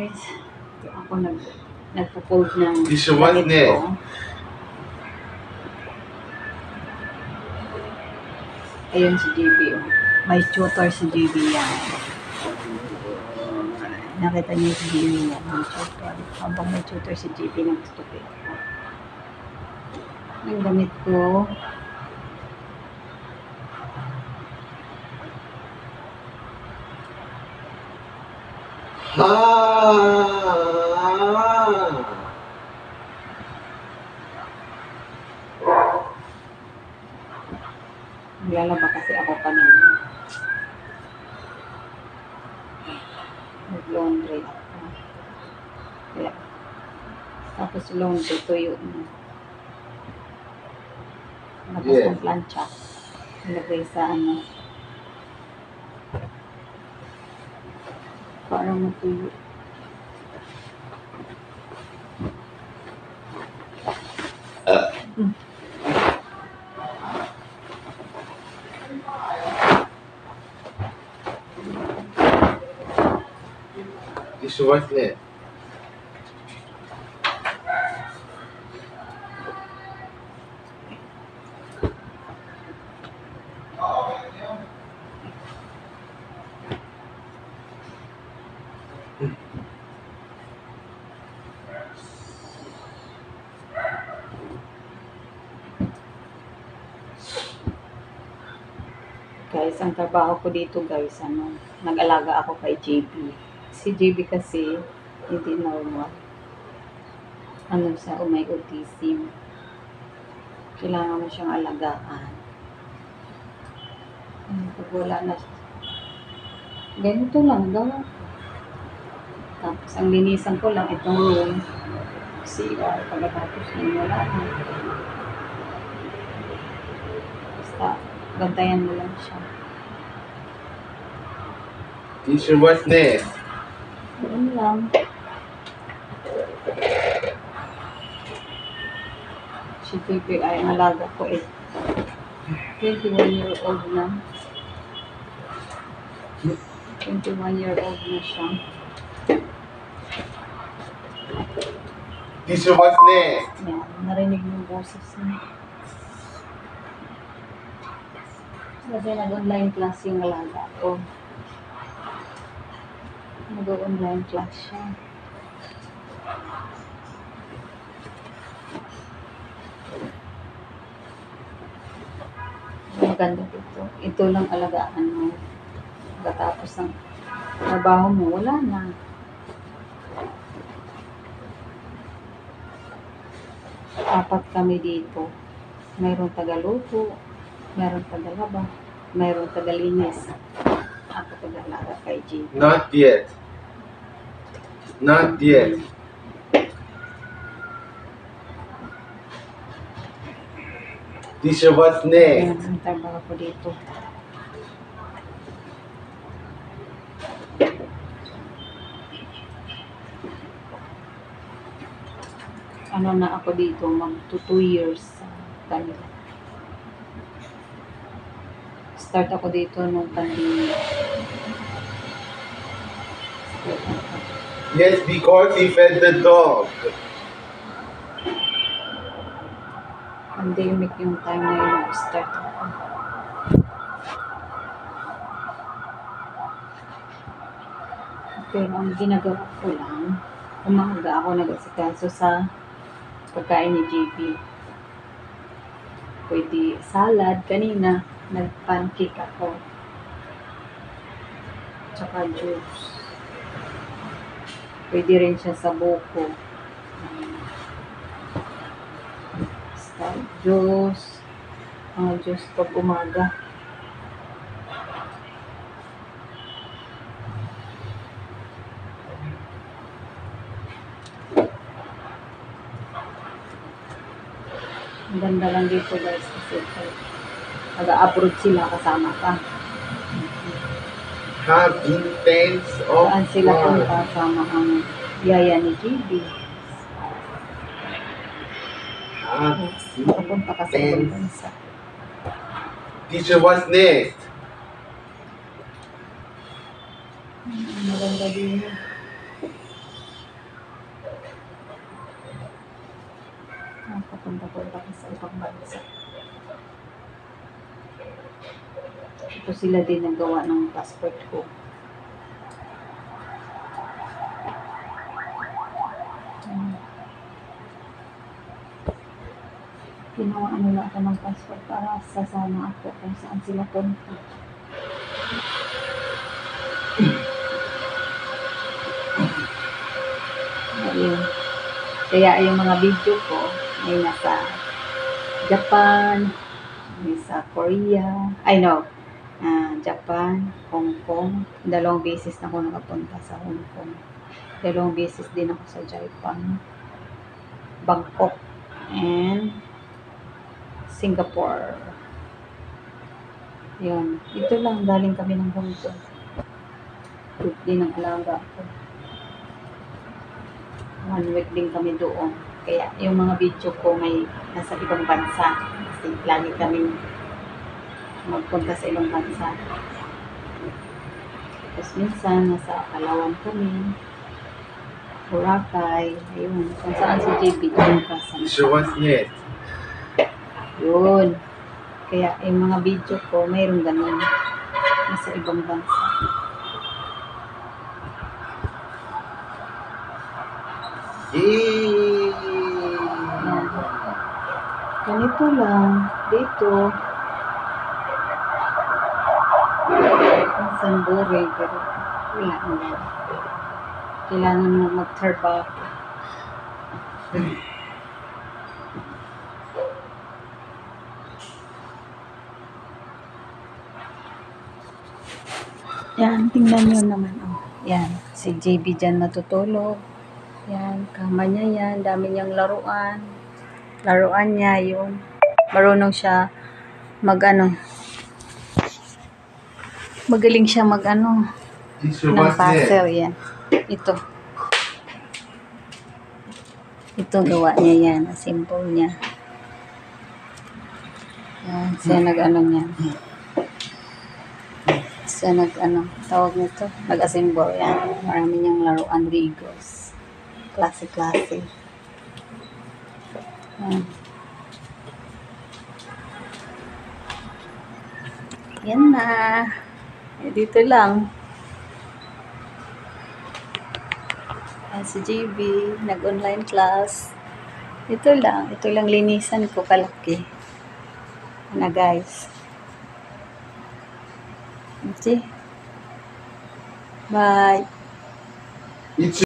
guys. Ito ako nag nagpo-fold ng This one net. ko. Ayun si JB. Oh. May tutor si JB yan. Nakita niyo si JB yan. May tutor. Habang may tutor si JB, nagtutupid ko. Ang damit ko. Ha! Naglalaba kasi ako kanina. Nag-laundry ako. Kaya, tapos laundry, tuyo na. Labas Yes. ng plancha. Ilagay sa ano. Para matuyo. This one net. Guys, ang trabaho ko dito guys, ano, nag-alaga ako kay JB. Si JB kasi, hindi normal. Ano sa umay autism. Kailangan mo siyang alagaan. Ano, pag wala na ganito lang, gawa. Tapos, ang linisan ko lang itong room. CR, pagkatapos yun, wala na. Basta, bantayan mo lang siya. This one net. Lang. Si Pipi ay ang alaga ko eh. 21 year old na. 21 year old na siya. This one net. Yan, narinig mo boses niya. Kasi nag-online class yung alaga ko. Nag-online class siya. Maganda dito. Ito lang alagaan mo. Pagkatapos ng trabaho mo, wala na. Apat kami dito. Mayroong tagaluto, mayroong tagalaba, mayroong tagalinis. Ako tagalaga kay JB. Not yet. Not yet. This one Ayan net. ang ko dito. Ano na ako dito, mag to 2 years sa kanila. Start ako dito nung pandemic. Yes, because he fed the dog. pandemic yung time na yun nag-start ako. Pero ang ginagawa ko lang, umaga ako nag-asikaso sa pagkain ni JP. Pwede salad, kanina nag-pancake ako. Tsaka juice. Pwede rin siya sa buko. Basta juice. Mga juice pag umaga. Ang ganda lang dito guys kasi nag-abroad sila kasama ka. Have intents of Saan sila war. kung kasama ang yaya ni JB? Have Papunta ka sa ibang intents. Teacher, what's next? Hmm, Maganda din. yun. Ah, Papunta-punta ka sa ibang bansa. Ito sila din nagawa ng passport ko. Ginawa lang ako ng passport para sasama ako kung saan sila punta. Ayun. Kaya yung mga video ko ay nasa Japan, may Korea, I know, ah, Japan, Hong Kong. Dalawang beses na ako nakapunta sa Hong Kong. Dalawang beses din ako sa Japan, Bangkok, and Singapore. Yun. Ito lang, galing kami ng Hong Kong. Group din ang alaga ko. One week din kami doon. Kaya yung mga video ko may nasa ibang bansa. Kasi lagi kami magpunta sa ibang bansa. Tapos minsan nasa Palawan kami. Boracay. Ayun. Kung saan si JB doon ka sa Teacher, what's next? Yun. Kaya yung mga video ko, mayroong ganun. Nasa ibang bansa. Yay! Ganito lang. Dito. Minsan boring, pero wala na. Kailangan mo magtrabaho. Yan, tingnan nyo naman. Oh. Yan, si JB dyan natutulog. Yan, kama niya yan. Dami niyang laruan. Laruan niya yun. Marunong siya mag ano. Magaling siya mag ano. Ng puzzle. Yan. Ito. Ito gawa niya yan. Simple niya. Yan, siya nag ano niya. Siya nag ano, tawag nito, nag-assemble yan. Marami niyang laruan Legos. Klase-klase. Yan. Yan na. Eh, dito lang. Yan si JB, nag-online class. Ito lang. Ito lang linisan ko kalaki. Na guys. Okay. Bye.